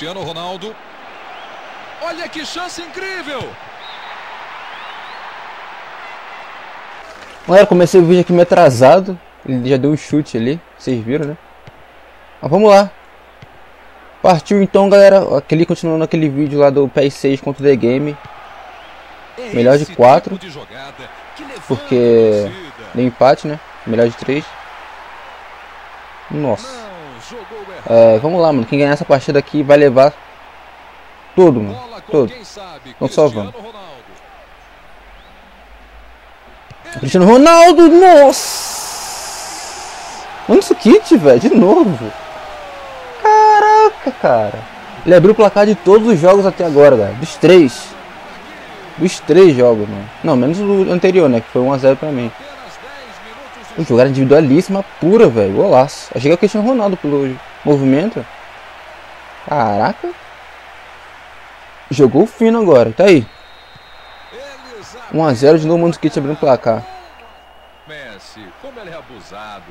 Cristiano Ronaldo. Olha que chance incrível! Galera, comecei o vídeo aqui meio atrasado. Ele já deu um chute ali, vocês viram, né? Mas vamos lá. Partiu então, galera. Aquele continuando aquele vídeo lá do PS6 contra o The Game. Melhor de esse quatro, tipo Porque deu empate, né? Melhor de três. Nossa. É, vamos lá, mano. Quem ganhar essa partida aqui vai levar tudo, mano. Tudo. Então só vamos. Ronaldo. Cristiano Ronaldo, nossa! Mano, isso kit, velho, de novo. Caraca, cara. Ele abriu o placar de todos os jogos até agora, velho. Dos três. Dos três jogos, mano. Não, menos o anterior, né? Que foi 1x0 pra mim. Apenas 10 minutos Um jogada individualíssima pura, velho. Golaço. Achei que era o Cristiano Ronaldo pelo movimento. Caraca. Jogou fino agora. Tá aí. Eles 1x0 de novo, Manusquite abrindo o placar. Messi, como ele é abusado.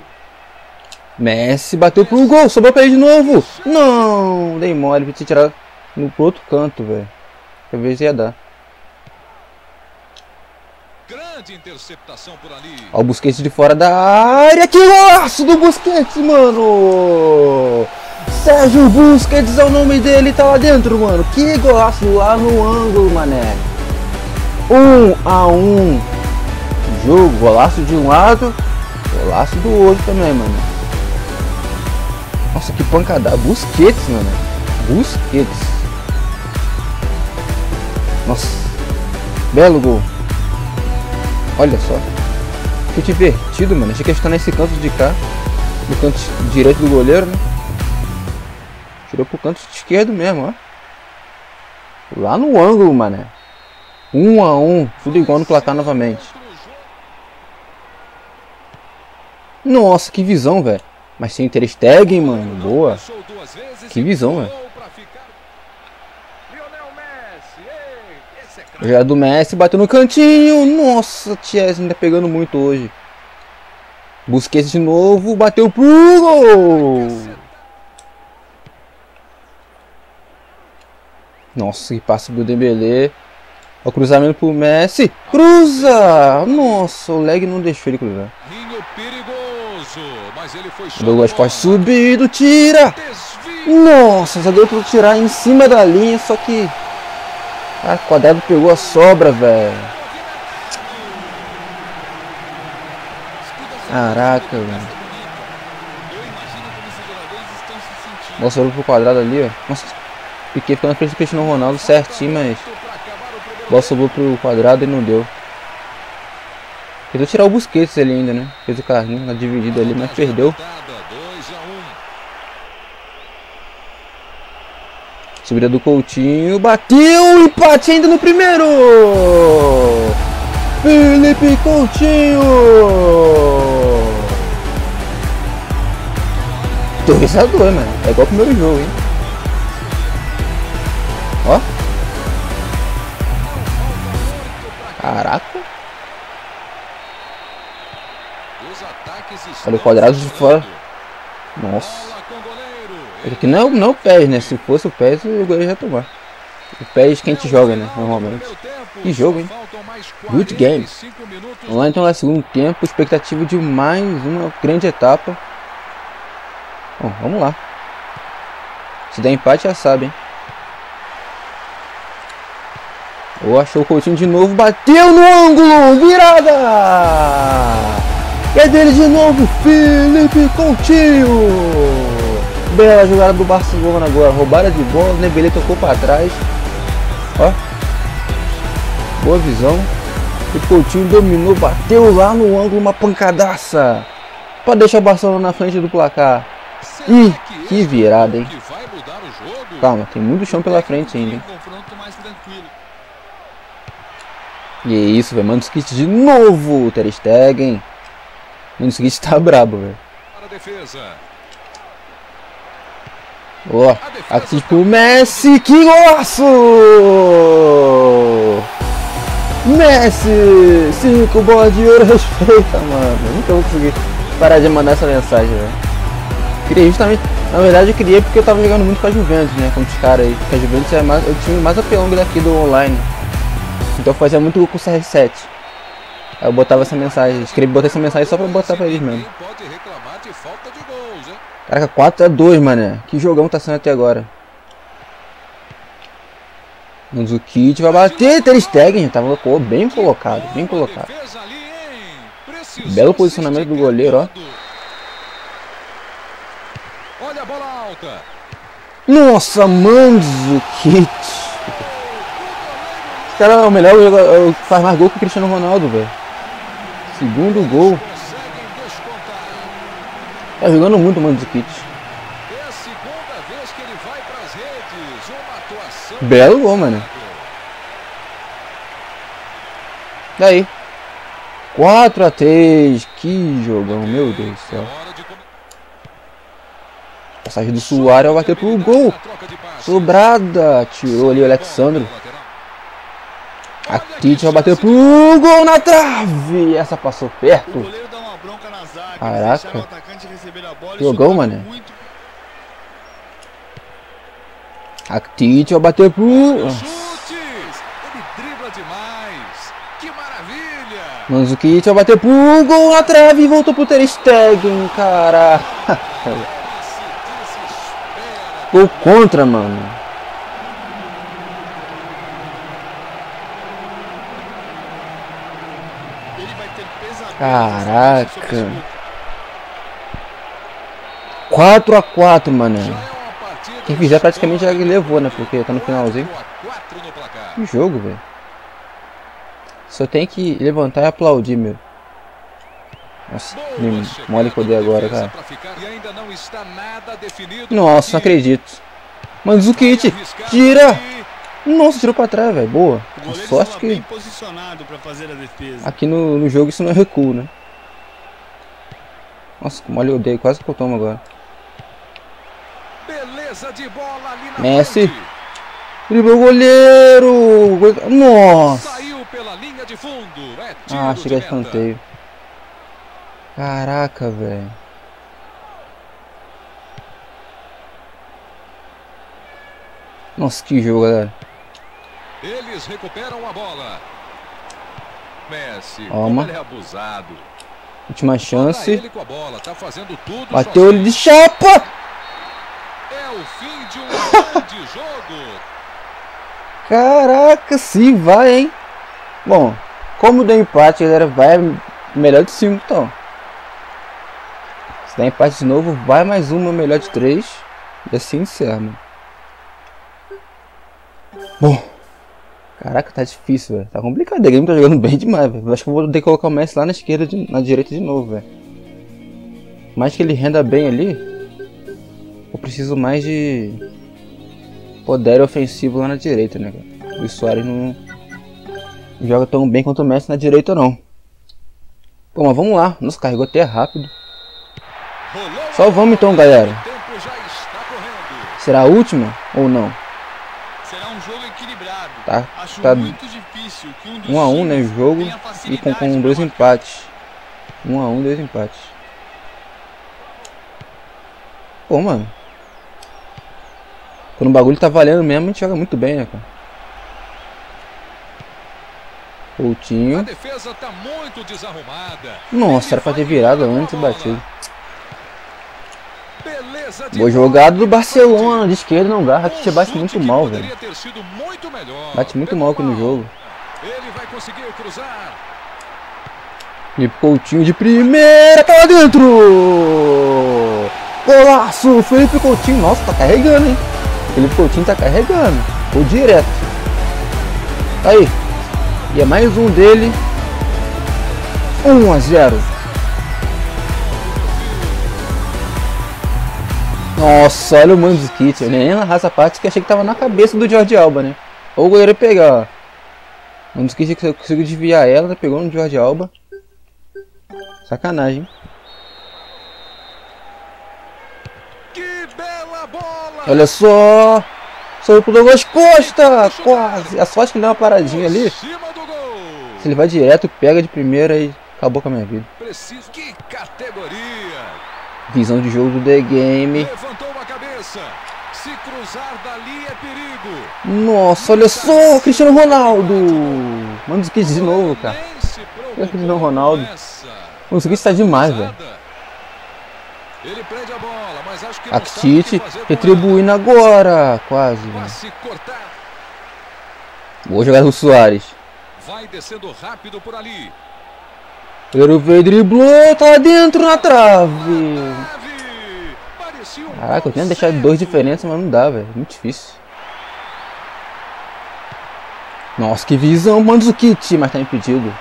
Messi bateu pro gol, sobrou pra ele de novo. Não, dei mole, pra tirar no outro canto, velho. Se ia dar. Grande interceptação por ali. Ó, o Busquets de fora da área. Que golaço do Busquets, mano! Sérgio Busquets é o nome dele, tá lá dentro, mano. Que golaço lá no ângulo, mané. Um a um. Jogo, golaço de um lado, golaço do outro também, mano. Nossa, que pancada. Busquets, mano. Busquets. Nossa. Belo gol. Olha só. Que divertido, mano. Achei que ia estar nesse canto de cá. No canto direito do goleiro, né? Tirou pro canto esquerdo mesmo, ó. Lá no ângulo, mané. Um a um. Tudo igual no placar novamente. Nossa, que visão, velho. Mas sem Ter Stegen, mano. Boa. Que visão, velho. pra ficar. Lionel Messi, ei, esse é do Messi, bateu no cantinho. Nossa, Chelsea ainda pegando muito hoje. Busquets de novo, bateu pro gol. Nossa, que passe do Dembélé. O cruzamento pro Messi. Cruza! Nossa, o leg não deixou ele cruzar. O Douglas. Costa subido, tira! Nossa, já deu pra tirar em cima da linha, só que. Ah, quadrado pegou a sobra, velho. Caraca, velho. Sobrou pro quadrado ali, ó. Nossa, Piquet ficou na frente do Cristiano Ronaldo certinho, mas. Bola sobrou pro quadrado e não deu. Tentou tirar o Busquets ali ainda, né? Fez o carrinho na dividida ali, mas perdeu. Dois a um. Subida do Coutinho, bateu, empate ainda no primeiro! Felipe Coutinho! 2 a 2, mano. É igual o primeiro jogo, hein? Ó. Caraca. Olha o quadrado de fora. Nossa. Aqui não, é não é o PES, né? Se fosse o PES, o goleiro já tomar. O PES que joga, né? Normalmente. Que jogo, hein? Good game. Vamos lá então lá, segundo tempo, expectativa de mais uma grande etapa. Bom, vamos lá. Se der empate já sabe, hein? Ou achou o Coutinho de novo, bateu no ângulo, virada! É dele de novo, Felipe Coutinho! Bela jogada do Barcelona agora, roubada de bola, Nebele tocou para trás. Ó, boa visão. O Coutinho dominou, bateu lá no ângulo, uma pancadaça. Pra deixar o Barcelona na frente do placar. Ih, que virada, hein? O. Calma, tem muito chão pela frente ainda. E é isso, velho. Manusquite de novo, Ter Stegen. Manusquite tá brabo, velho. Ó, aqui pro Messi, que golaço! Messi, cinco bolas de ouro, respeita, mano. Eu nunca vou conseguir parar de mandar essa mensagem, velho. Queria justamente Na verdade eu queria porque eu tava jogando muito com a Juventus, né? Com os caras aí. Porque a Juventus é mais, o time mais apelão daqui do online. Então eu fazia muito gol com o CR7. Aí eu botava essa mensagem, escrevi, botei essa mensagem só pra botar pra eles mesmo. Caraca, 4x2, mané. Que jogão tá sendo até agora. Manzukic vai bater, Ter Stegen, tava bem colocado, bem colocado. Belo posicionamento do goleiro, ó. Olha a bola alta. Nossa, Manzukic. Cara, é o melhor jogador, faz mais gol que o Cristiano Ronaldo, velho. Segundo gol. Tá jogando muito o Mandzukic. Belo gol, mano. Daí. 4 a 3 Que jogão, meu Deus do céu. Passagem do Suárez vai bater pro gol. Sobrada. Tirou ali o Alexandre. A Tite vai bater pro gol na trave. Essa passou perto. Caraca. Jogão, mano. A Tite vai bater pro... Manzukic vai bater pro gol na trave e voltou pro Ter Stegen, cara. Gol contra, mano. Caraca. 4 a 4 mano. Quem fizer praticamente já levou, né? Porque tá no finalzinho. Que jogo, velho. Só tem que levantar e aplaudir, meu. Nossa, me mole dei agora, cara. Nossa, não acredito. Manzukic, tira! Nossa, tirou pra trás, velho. Boa. Sorte que. Aqui no, no jogo isso não é recuo, né? Nossa, eu dei, quase que eu tomo agora. Messi. Driblou o goleiro. Nossa. É ah, chega a escanteio. Caraca, velho. Nossa, que jogo, galera. Eles recuperam a bola. Messi, Toma. ele é abusado. Última chance. Ele bola, tá Bateu ele de chapa. É o fim de um grande jogo. Caraca, sim, vai, hein? Bom, como deu empate, galera, vai melhor de 5, então. Se der empate de novo, vai mais uma melhor de 3. E assim encerra, mano. Bom. Caraca, tá difícil, velho. Tá complicado. O game tá jogando bem demais, velho. Acho que eu vou ter que colocar o Messi lá na esquerda, de, na direita de novo, velho. Mais que ele renda bem ali, eu preciso mais de poder ofensivo lá na direita, né, cara? O Soares não joga tão bem quanto o Messi na direita, não. Pô, mas vamos lá. Nossa, carregou até rápido. Só vamos então, galera. Será a última ou não? Tá, tá um a um, né, o jogo e com, com dois empates. Um a um, dois empates. Pô, mano. Quando o bagulho tá valendo mesmo, a gente joga muito bem, né, cara? Coutinho. Tá Nossa, era pra ter virado antes e batido. Boa jogada do Barcelona, de esquerda não garra, que bate muito mal, velho. Bate muito mal aqui no jogo. Ele vai conseguir cruzar. Felipe Coutinho de primeira, tá lá dentro! Golaço! Felipe Coutinho, nossa, tá carregando, hein? Felipe Coutinho tá carregando. Ou direto. Aí. E é mais um dele. 1 a 0. Nossa, olha o Mandzukic. Eu nem narrar essa parte que achei que tava na cabeça do Jorge Alba, né? Ou o goleiro pegar, ó. Mandzukic conseguiu desviar ela, né? pegou no Jorge Alba. Sacanagem. Olha só! Saiu pro Douglas Costa! Quase! A sorte que deu uma paradinha ali. Se ele vai direto, pega de primeira e acabou com a minha vida. Que! Visão de jogo do The Game. é. Nossa, olha só, Cristiano Ronaldo. Manda os kits de novo, cara. Cristiano Ronaldo. com essa. Os kits tá demais, velho. Actite retribuindo agora, quase. cortar. Boa jogada do Soares. Vai descendo rápido por ali. Goleiro veio, driblou, tá dentro na trave. Caraca, eu deixar certo. dois diferentes, mas não dá, velho. Muito difícil. Nossa, que visão, Mandzukic, mas tá impedido.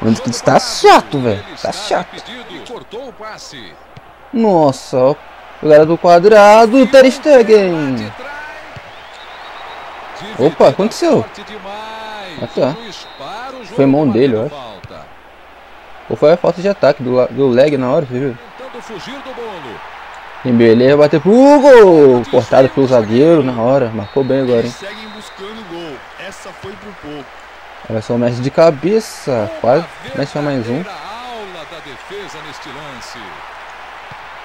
Mandzukic tá chato, velho. Tá chato. Nossa, ó. Jogada do quadrado, Ter Stegen. Opa, aconteceu. Ah, tá. Foi mão dele, eu acho. Ou foi a falta de ataque do, do lag na hora, você viu? Dembele vai bater pro gol. Cortado pelo zagueiro na hora. Marcou bem agora, hein? Olha só o Messi de cabeça. Quase. Só mais um.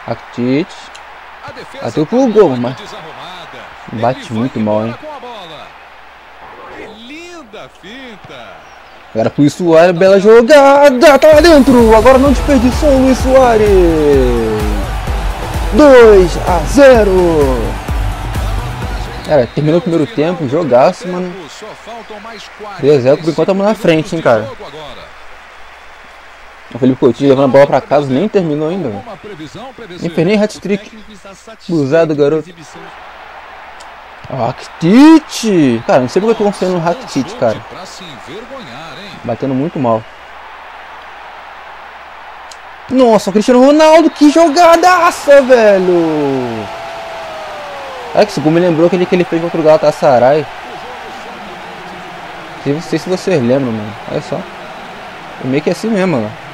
Actite. Bateu pro tá gol, mas bate muito mal, hein? linda finta. Agora pro Luiz Soares, bela jogada, tá lá dentro, agora não desperdiçou o Luiz Soares. 2 a 0. Cara, terminou o primeiro tempo, jogaço, mano. Só faltam mais 3 a 0, por enquanto estamos na frente, hein, cara. minutos de jogo agora. O Felipe Coutinho levando a bola pra casa, nem terminou ainda. Nem fez nem hat-trick. a garoto. Rakitic! Cara, não sei porque eu tô confiando no Rakitic, cara. Batendo muito mal. Nossa, o Cristiano Ronaldo, que jogadaça, velho! Olha que isso me lembrou aquele que ele fez contra o Galatasaray. Não sei se vocês lembram, mano. Olha só. É meio que assim mesmo, ó.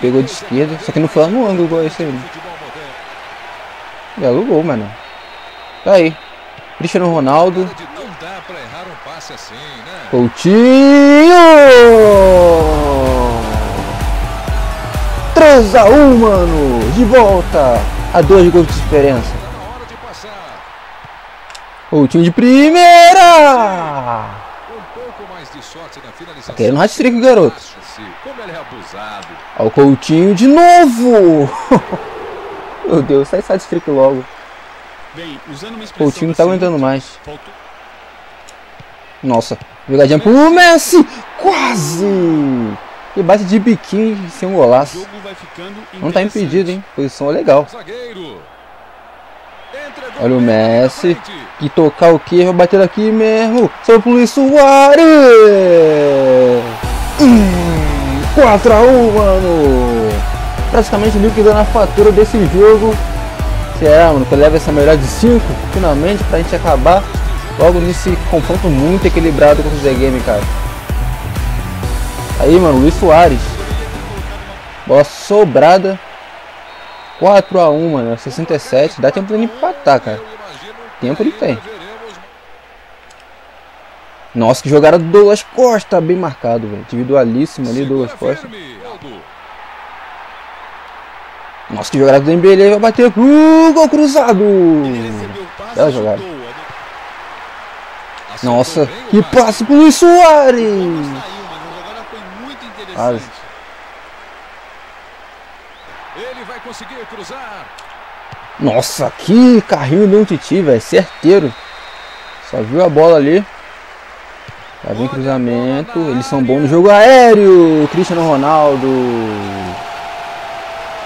Pegou de esquerda, só que não foi lá no ângulo igual esse aí. né? Belo gol, mano. Tá aí. Cristiano Ronaldo. Um assim, né? Coutinho! 3 a 1 mano! De volta! A dois gols de diferença. Tá. Coutinho de primeira! Um mais de finalização. Tá querendo hat-trick, garoto. Acha-se. Como ele é abusado. Ó o Coutinho de novo! Meu Deus, sai sai trick logo. Bem, Coutinho não tá da aguentando mais. Nossa, jogadinha pro Messi! Quase! E bate de biquinho sem um O golaço. Não tá impedido, hein? Posição legal. Zagueiro. Entregou Olha o Messi. Que tocar o que? Vai bater aqui mesmo. Só pro Luiz Soares. Hum, 4x1, mano. Praticamente liquidando a fatura desse jogo. Será, mano, que leva essa melhor de 5 finalmente pra gente acabar logo nesse confronto muito equilibrado com o The Game, cara. Aí, mano, Luiz Soares. Bola sobrada. 4x1, mano. 67. Dá tempo de empatar, cara. Tempo ele tem. Nossa, que jogada do Douglas Costa, bem marcado, velho. Individualíssimo ali, Douglas Costa. Nossa, que jogada do Dembele, vai bater pro gol cruzado. Bela jogada. né? Nossa, que passe. pro Luiz Soares. Ele vai conseguir cruzar. Nossa, que carrinho do Titi, velho. Certeiro. Só viu a bola ali. Já vem cruzamento. Eles são bons no jogo aéreo. Cristiano Ronaldo.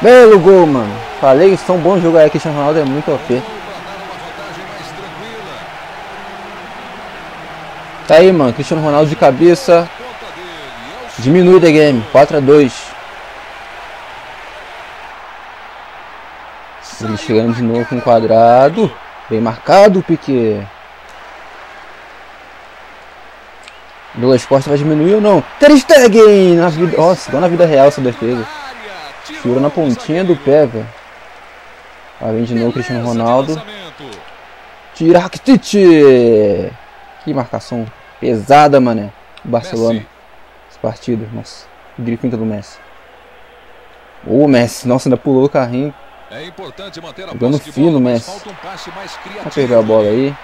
Belo gol, mano. Falei que são bons no jogo aéreo. Cristiano Ronaldo é muito OP. Tá aí, mano. Cristiano Ronaldo de cabeça. Diminui the game. 4 a 2 Ele chegando de novo com um quadrado. Bem marcado Piquet. Douglas Costa vai diminuir ou não? Ter Stegen na vida. Nossa, igual na vida real essa defesa. Segura na pontinha do pé, velho. Aí vem de novo o Cristiano Ronaldo. Tira Rakitic. Que marcação pesada, mané. Do Barcelona. Essa partida. Nossa. Grifinta do Messi. Ô, Messi. Nossa, ainda pulou o carrinho. É importante manter a Jogando fino, Messi. um. Vai perder a bola aí.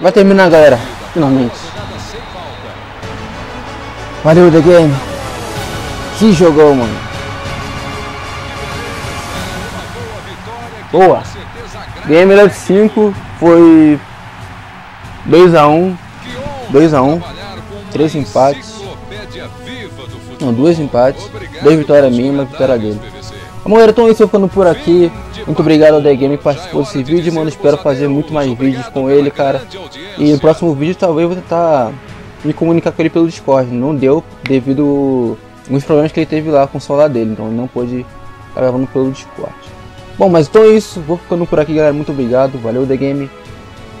Vai terminar, galera. Finalmente. Valeu, The Game. Que jogou, mano. Boa melhor de 5. Foi 2x1. que honra 2 a 1, trabalhar com uma três empates. Não, dois empates. Obrigado Duas vitórias pelos minha e uma vitória comentários, dele. Galera, então isso. Eu ficando por aqui. Muito obrigado ao The Game que participou desse vídeo, mano. Espero fazer muito mais vídeos com ele, cara. E no próximo vídeo talvez eu vou tentar me comunicar com ele pelo Discord. Não deu devido alguns problemas que ele teve lá com o celular dele, então ele não pôde estar gravando pelo Discord. Bom, mas então é isso. Vou ficando por aqui, galera. Muito obrigado. Valeu, The Game.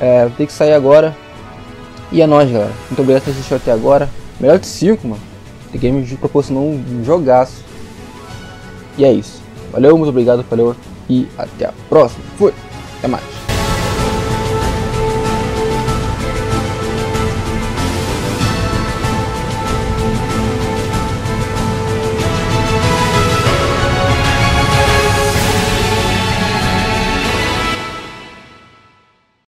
É, vou ter que sair agora. E é nóis, galera. Muito obrigado por ter assistido até agora. Melhor de 5, mano. The Game me proporcionou um jogaço. E é isso. Valeu, muito obrigado, valeu. E até a próxima. Fui. Até mais.